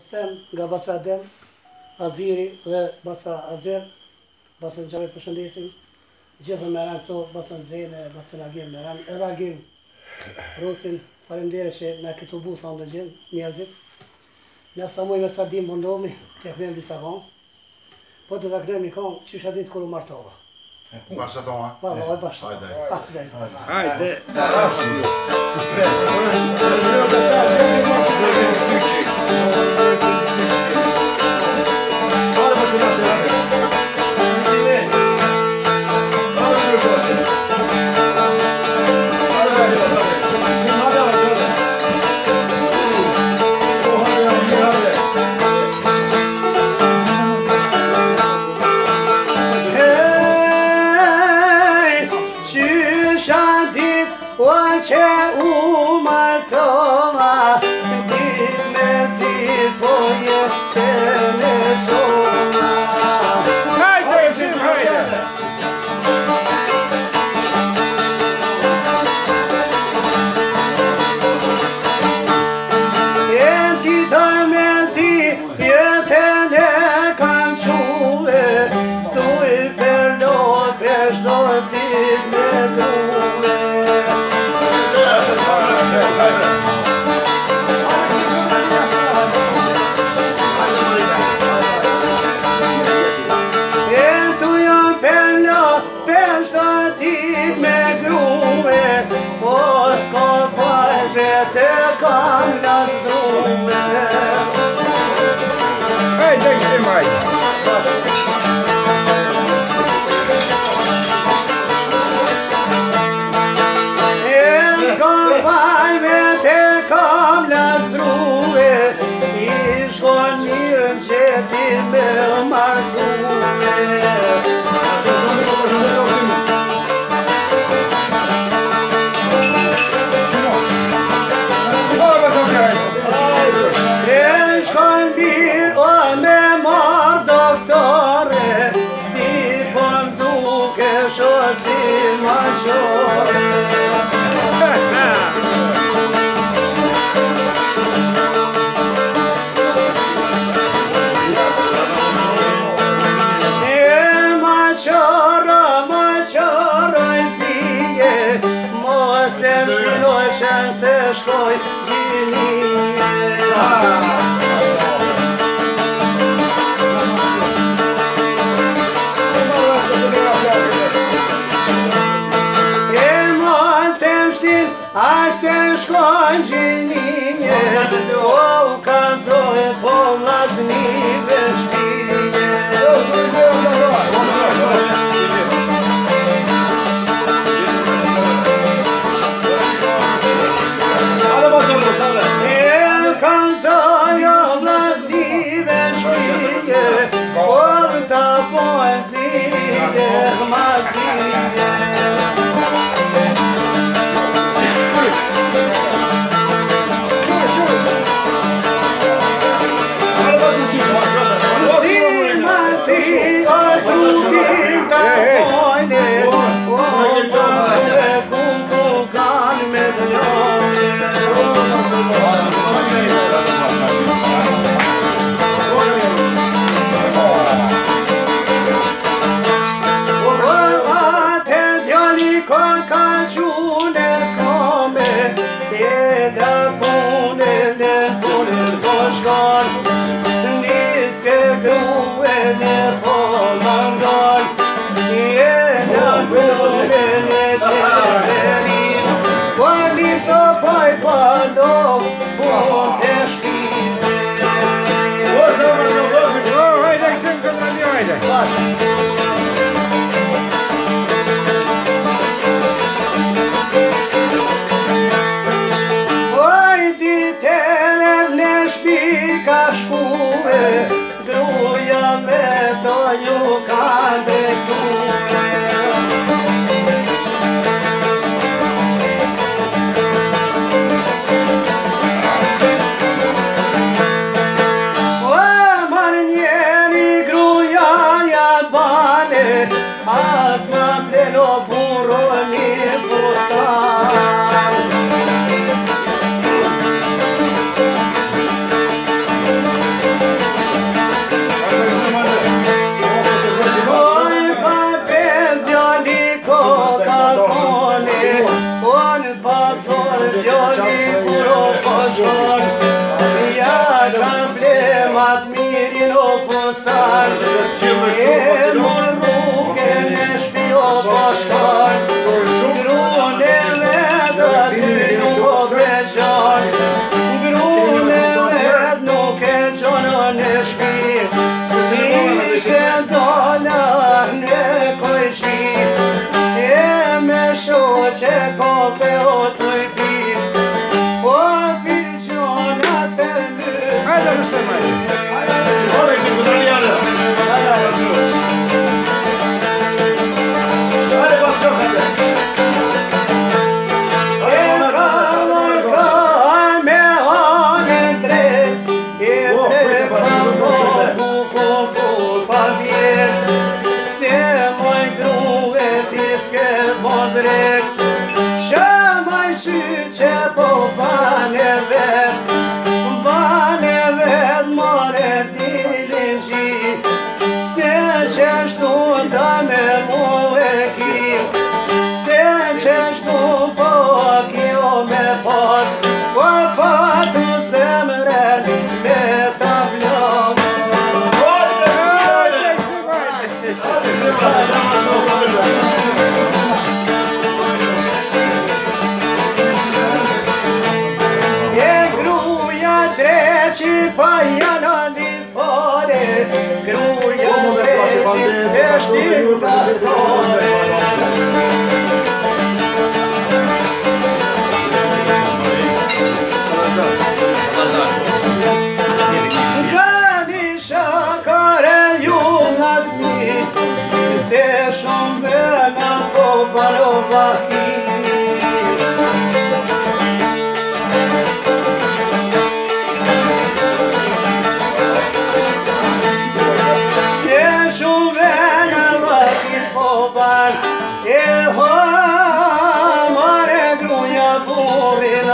Sen nga Basa Adem, Aziri dhe Basa Azer, Basa në qëve përshëndesim, gjithë me ranë këto, Basa në Zene, Basa në Agim, me rënë edhe Agim, Rusin, parim dire që me këtu bu sa ndë gjithë njerëzit, sa muj me sa dim më po ndomi, të këmëm disa kongë, po të të këmëm i kongë, që shë adit kërë martova. Basa të oma? Ba, ba, ba, ba, ba, ba, Hajde. Hajde. اشکنجی میگه او کنزو پول از میبش میگه Yeah. ಕಾದ mat miri në postar Që po e mërë nuk në shpio pashkar Në grune me dhe të nuk o breqar Në grune në dhe nuk e qonë në shpi Si ishte dola në kojqi E me sho që po pe o të i pi Po fi qonat për më Hajde në shpemaj Si pa ja ndonjë bodë krullë më E vande është i pas kohë I'm amore